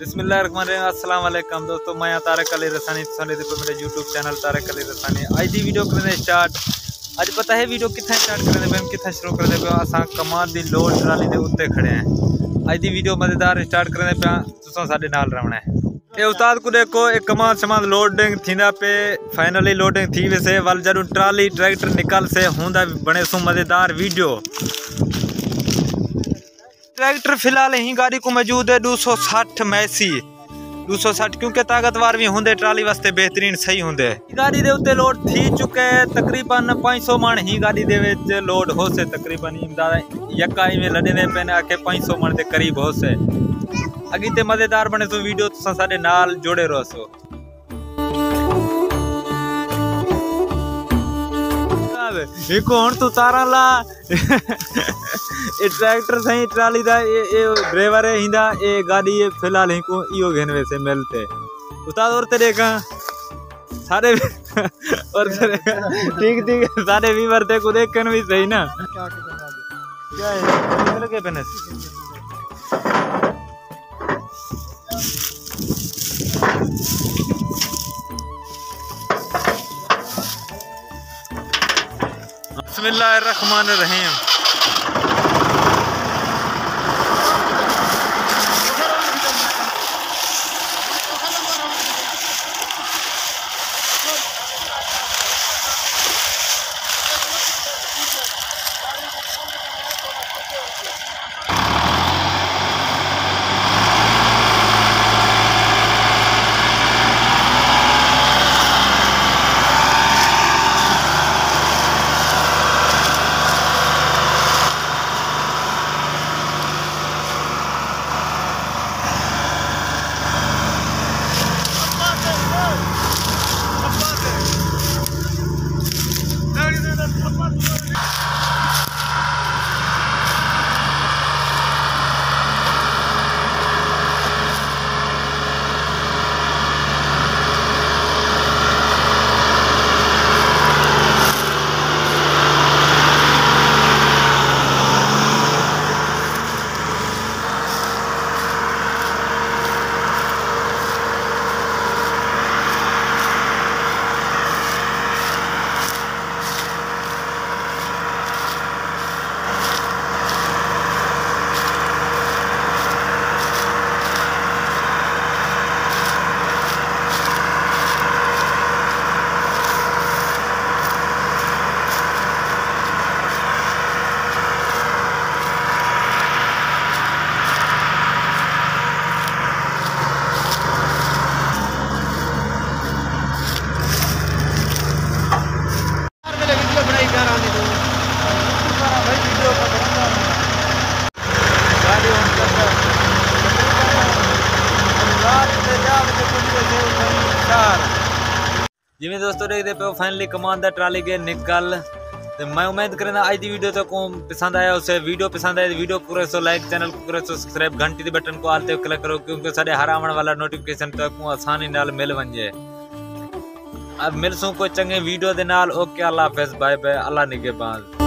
अस्सलाम दोस्तों, मैं तारक अली रसानी। सुने मेरे यूट्यूब चैनल तारक अली रसानी। अज की वीडियो करने स्टार्ट अज पता है वीडियो कितना स्टार्ट करने पे कितना शुरू करने पे असा कमाल दी लोड ट्राली के उत्ते खड़े हैं। अज की वीडियो मज़ेदार स्टार्ट करने पे तुसा नाल रहना है। ये उस्ताद को देखो एक कमाल शमाल लोडिंग थींदा पे। फाइनली लोडिंग थी वैसे। वल ज़रूर ट्राली ट्रैक्टर निकल से होंदा बने सो मज़ेदार वीडियो। ट्रैक्टर फ़िलहाल ही गाड़ी को मौजूद है दो सौ सठ मैसी। दो सौ सठ क्योंकि ताकतवर भी होंगे ट्राली वास्ते बेहतरीन सही होंगे गाड़ी के उत्ते लोड थी चुके तकरीबन पाँच सौ मन ही गाड़ी के लोड हो से तकरीबन यका इवें लड़े पे आके पाँच सौ मन के करीब हो से अगे मज़ेदार बने तो वीडियो तुम साढ़े नाल जोड़े रहो एक हूँ तू तारा ला। ये ट्रैक्टर सही ट्राली दा ये ये ड्राइवर है हिंदा ये गाड़ी ये फ़िलहाल ही को इयो घेन वैसे मिलते। उस्ताद और तेरे का सारे और तेरे ठीक ठीक सारे भी वर्ते को देख कर भी सही ना। क्या है? लगे पेनस बिस्मिल्लाह जिम्मे दोस्तों देखते पे फाइनली कमांदा ट्राली के निकल। तो मैं उम्मीद करें आज की वीडियो तक तो पसंद आया, उसे वीडियो पसंद आए वीडियो पूरे सो लाइक चैनल को करे सब्सक्राइब घंटी के बटन को आलते क्लिक करो, क्योंकि साढ़े हर आने वाला नोटिफिकेशन तक तो आसानी नाल मिल वंजे अब मिलसूँ कोई चंगे वीडियो के नाल, ओके, अल्लाह हाफिज बाय बाय अल्लाह निगेबाज